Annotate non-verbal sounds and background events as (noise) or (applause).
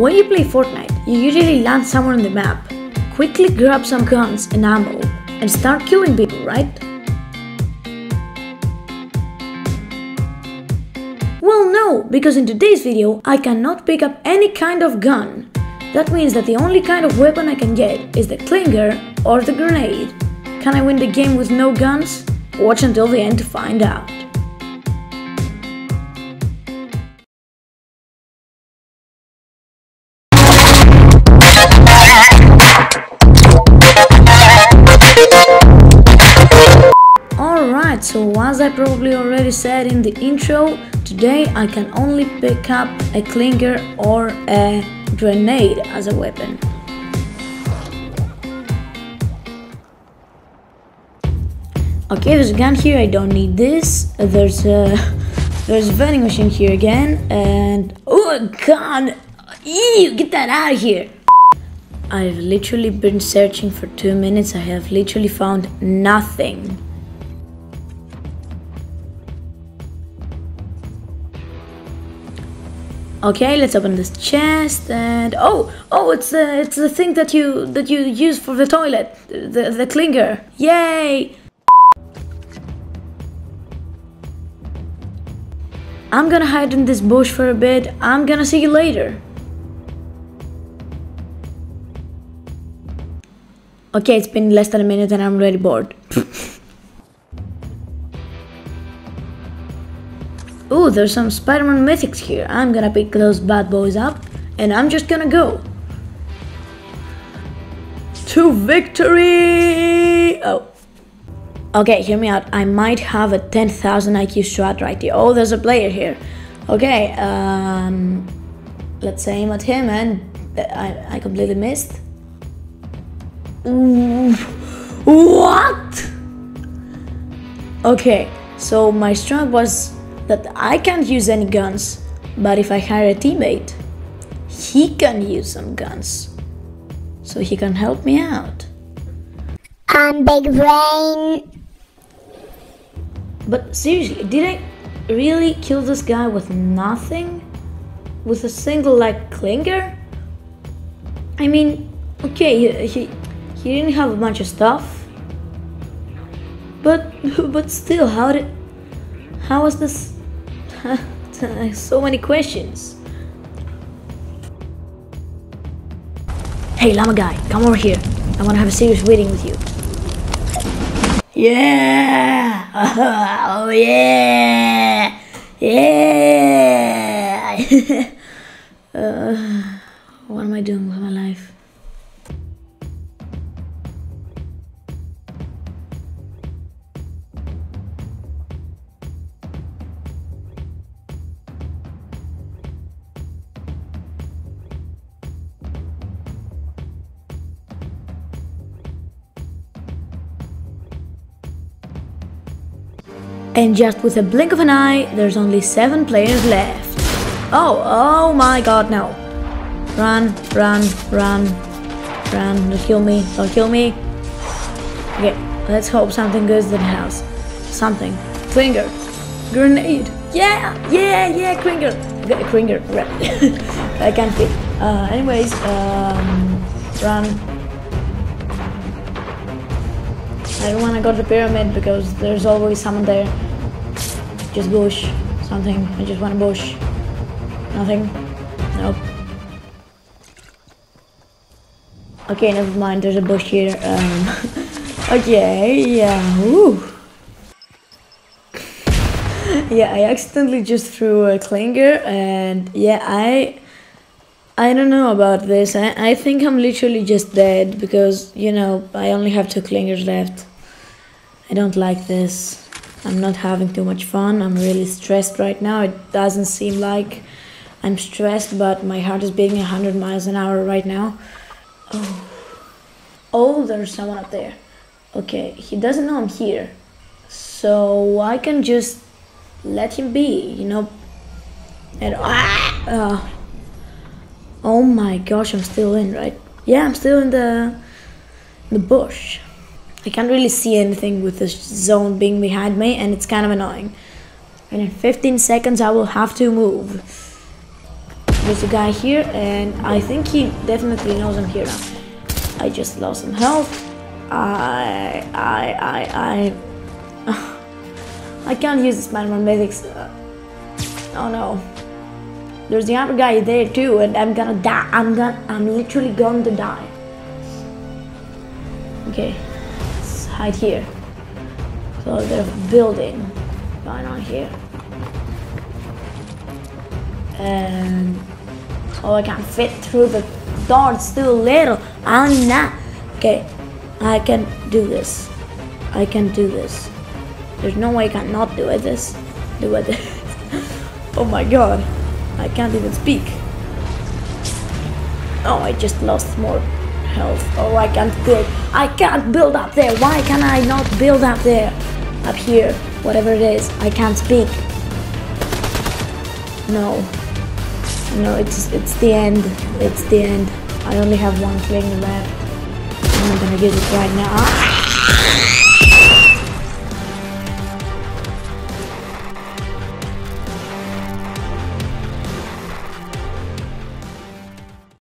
When you play Fortnite, you usually land somewhere on the map, quickly grab some guns and ammo, and start killing people, right? Well no, because in today's video I cannot pick up any kind of gun. That means that the only kind of weapon I can get is the clinger or the grenade. Can I win the game with no guns? Watch until the end to find out. So as I probably already said in the intro, today I can only pick up a clinger or a grenade as a weapon. Okay, there's a gun here, I don't need this. There's a (laughs) there's a vending machine here again, and oh god! Ew, get that out of here! I've literally been searching for two minutes. I have literally found nothing. Okay, let's open this chest and oh, oh, it's the it's the thing that you that you use for the toilet, the the clinger. Yay! I'm gonna hide in this bush for a bit. I'm gonna see you later. Okay, it's been less than a minute and I'm already bored. (laughs) There's some Spider-Man mythics here. I'm gonna pick those bad boys up and I'm just gonna go. To victory! Oh. Okay, hear me out. I might have a 10,000 IQ strat right here. Oh, there's a player here. Okay, um, let's aim at him and I, I completely missed. What? Okay, so my strat was that I can't use any guns, but if I hire a teammate, he can use some guns. So he can help me out. I'm Big Brain. But seriously, did I really kill this guy with nothing? With a single like clinger? I mean, okay, he, he, he didn't have a bunch of stuff. But (laughs) but still, how did how was this (laughs) so many questions. Hey, llama guy, come over here. I want to have a serious meeting with you. Yeah! (laughs) Oh yeah! Yeah! (laughs) uh, what am I doing with my life? And just with a blink of an eye, there's only seven players left. Oh, oh my god, no. Run, run, run, run, don't kill me, don't kill me. Okay, let's hope something good in the house. Something. Clinger. Grenade. Yeah, yeah, yeah, Clinger. Okay, Clinger. I can't fit. Uh, anyways, um, run, I don't want to go to the pyramid because there's always someone there. Just bush. Something. I just want to bush. Nothing. Nope. Okay, never mind. There's a bush here. Um, (laughs) okay, yeah. Woo. (laughs) yeah, I accidentally just threw a clinger and yeah, I... I don't know about this. I, I think I'm literally just dead because, you know, I only have two clingers left. I don't like this. I'm not having too much fun. I'm really stressed right now. It doesn't seem like I'm stressed, but my heart is beating 100 miles an hour right now. Oh. Oh, there's someone up there. Okay, he doesn't know I'm here. So I can just let him be, you know. And ah, uh, oh my gosh, I'm still in, right? Yeah, I'm still in the the bush. I can't really see anything with the zone being behind me and it's kind of annoying. And in 15 seconds I will have to move. there's a guy here, and I think he definitely knows I'm here now. I just lost some health. I, I, I, I, (laughs) I can't use the Spider-Man mythics. Uh, oh no. There's the other guy there too, and I'm gonna die. I'm gonna, I'm literally going to die. Okay, hide here. So there's a building going on here. And oh, I can't fit through the door. It's too little. I'm not. Okay, I can do this. I can do this. There's no way I cannot do it. This, do it. (laughs) oh my god. I can't even speak. Oh, I just lost more health. Oh, I can't build. I can't build up there. Why can I not build up there? Up here, whatever it is. I can't speak. No. No, it's it's the end. It's the end. I only have one thing left. I'm gonna use it right now.